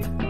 Bye.